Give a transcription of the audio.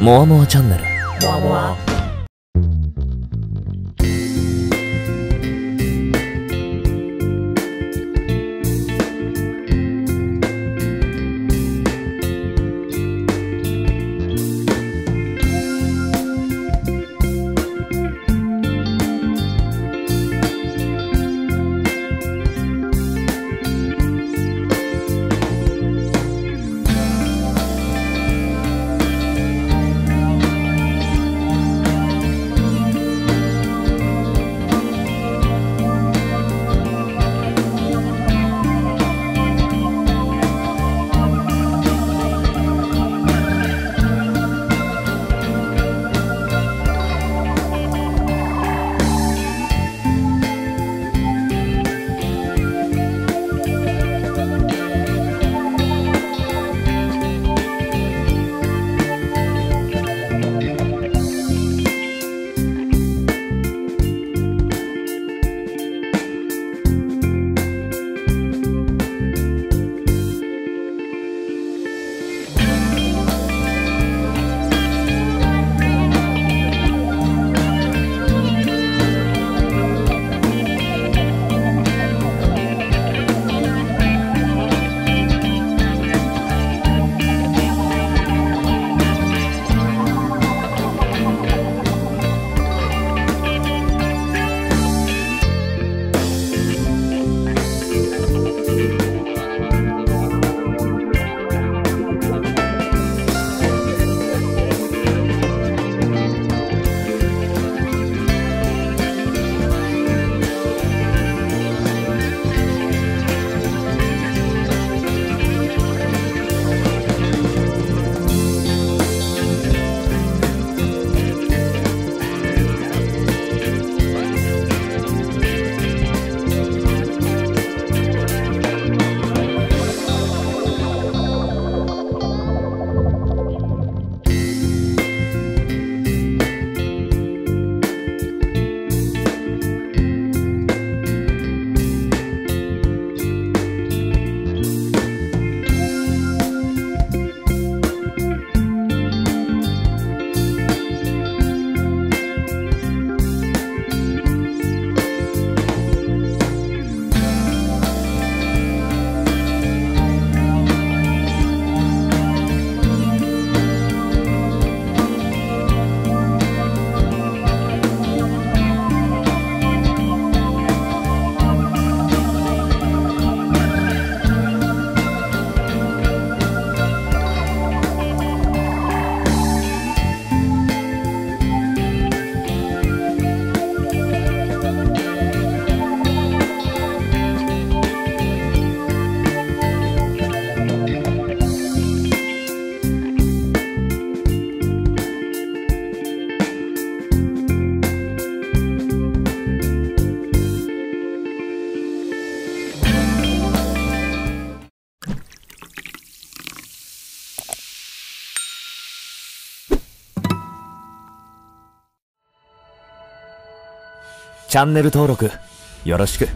モアモアチャンネル。もわもわチャンネル登録よろしく。